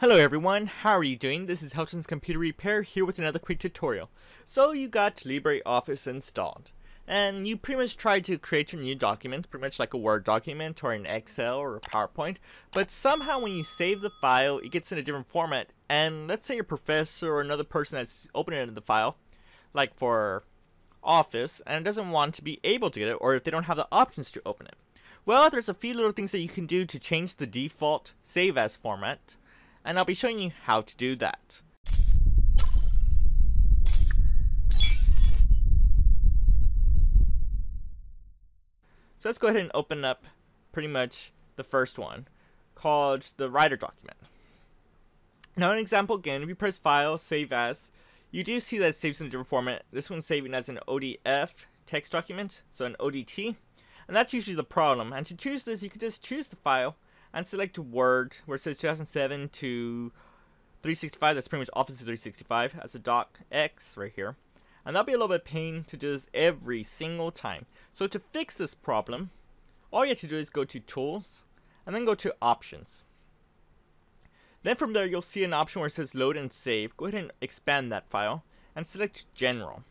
Hello everyone, how are you doing? This is Helton's Computer Repair here with another quick tutorial. So you got LibreOffice installed, and you pretty much tried to create your new document, pretty much like a Word document or an Excel or a PowerPoint, but somehow when you save the file, it gets in a different format, and let's say your professor or another person that's opening the file, like for Office, and doesn't want to be able to get it, or if they don't have the options to open it. Well, there's a few little things that you can do to change the default save as format, and I'll be showing you how to do that. So let's go ahead and open up pretty much the first one called the writer document. Now an example again, if you press file, save as, you do see that it saves in a different format. This one's saving as an ODF text document, so an ODT. And that's usually the problem. And to choose this, you can just choose the file and select Word where it says 2007 to 365. That's pretty much Office 365 as a doc X right here. And that'll be a little bit pain to do this every single time. So to fix this problem, all you have to do is go to Tools and then go to Options. Then from there you'll see an option where it says Load and Save. Go ahead and expand that file and select General.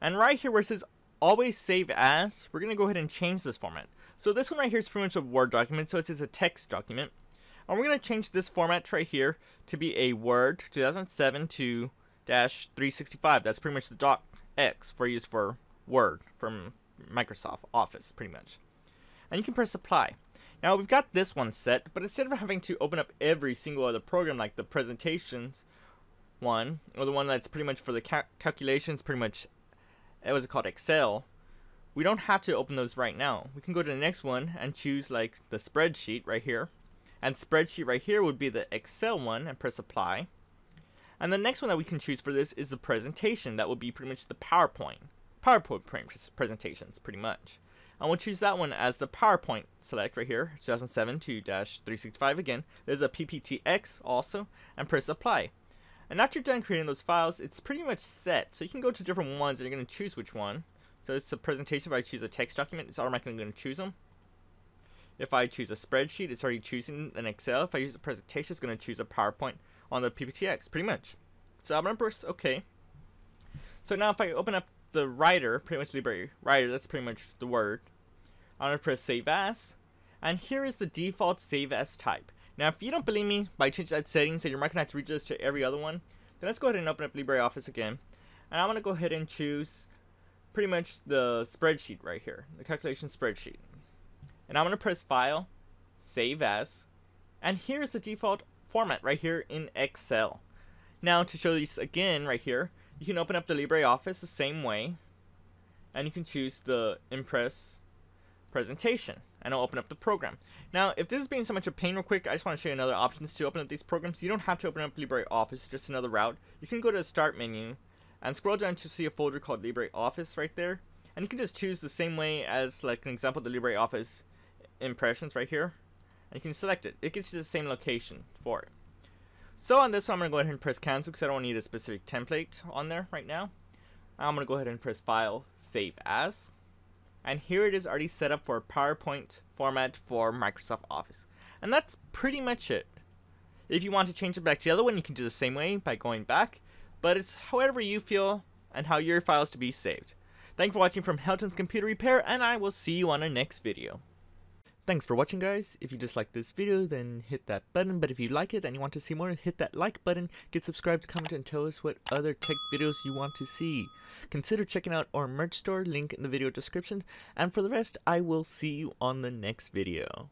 And right here where it says Always Save As, we're going to go ahead and change this format. So this one right here is pretty much a Word document, so it's just a text document. And we're going to change this format right here to be a Word 2007 to dash 365. That's pretty much the doc X for used for Word from Microsoft Office, pretty much. And you can press apply. Now we've got this one set, but instead of having to open up every single other program like the presentations one, or the one that's pretty much for the ca calculations, pretty much, eh, was it called, Excel, we don't have to open those right now. We can go to the next one and choose like the spreadsheet right here. And spreadsheet right here would be the Excel one and press apply. And the next one that we can choose for this is the presentation. That would be pretty much the PowerPoint. PowerPoint presentations, pretty much. And we'll choose that one as the PowerPoint select right here, 2007 to 365 again. There's a PPTX also, and press apply. And after you're done creating those files, it's pretty much set. So you can go to different ones and you're going to choose which one. So it's a presentation. If I choose a text document, it's automatically going to choose them. If I choose a spreadsheet, it's already choosing an Excel. If I use a presentation, it's going to choose a PowerPoint on the PPTX, pretty much. So I'm going to press OK. So now if I open up the writer, pretty much Libre writer, that's pretty much the word. I'm going to press Save As. And here is the default Save As type. Now if you don't believe me by changing that settings and you're not going to have to read this to every other one, then let's go ahead and open up LibreOffice again. And I'm going to go ahead and choose pretty much the spreadsheet right here, the calculation spreadsheet. And I'm going to press File, Save As, and here's the default format right here in Excel. Now to show this again right here, you can open up the LibreOffice the same way, and you can choose the Impress presentation, and it'll open up the program. Now, if this is being so much a pain real quick, I just want to show you another options to open up these programs. You don't have to open up LibreOffice, just another route. You can go to the Start menu, and scroll down to see a folder called LibreOffice right there. And you can just choose the same way as like an example the LibreOffice impressions right here. And you can select it. It gets you the same location for it. So on this one I'm going to go ahead and press cancel because I don't need a specific template on there right now. I'm going to go ahead and press file save as. And here it is already set up for PowerPoint format for Microsoft Office. And that's pretty much it. If you want to change it back to the other one you can do the same way by going back but it's however you feel and how your files to be saved. Thanks for watching from Helton's Computer Repair, and I will see you on our next video. Thanks for watching guys. If you disliked this video, then hit that button. But if you like it and you want to see more, hit that like button, get subscribed, comment, and tell us what other tech videos you want to see. Consider checking out our merch store, link in the video description. And for the rest, I will see you on the next video.